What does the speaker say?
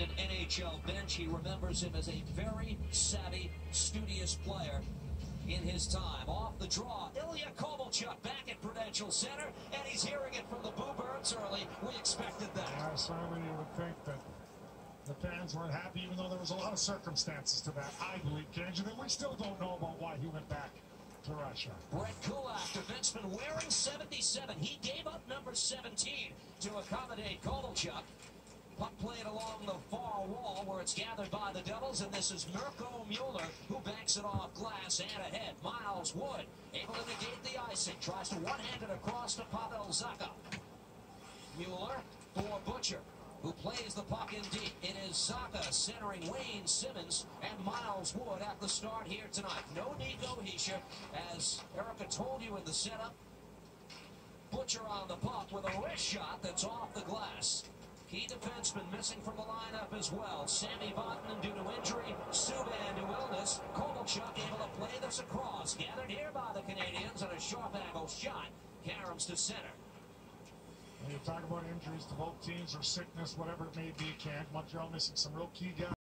an NHL bench. He remembers him as a very savvy, studious player in his time. Off the draw, Ilya Kovalchuk back at Prudential Center, and he's hearing it from the Boo Birds early. We expected that. Yeah, certainly you would think that the fans weren't happy, even though there was a lot of circumstances to that. I believe, Kenji, that we still don't know about why he went back to Russia. Brett Kulak, defenseman wearing 77. He gave up number 17 to accommodate Kovalchuk. Puck played along the it's gathered by the Devils, and this is Mirko Mueller who banks it off glass and ahead. Miles Wood able to negate the icing, tries to one-hand it across to Pavel Zacha. Mueller for Butcher, who plays the puck in deep. It is Zacha centering Wayne Simmonds and Miles Wood at the start here tonight. No Nico Hischier, as Erica told you in the setup. Butcher on the puck with a wrist shot that's off the glass. Key defenseman missing from as well. Sami Vatanen due to injury. Subban to illness. Kovalchuk able to play this across. Gathered here by the Canadiens and a sharp angle shot. Karams to center. When you talk about injuries to both teams or sickness, whatever it may be, Ken, Montreal missing some real key guys.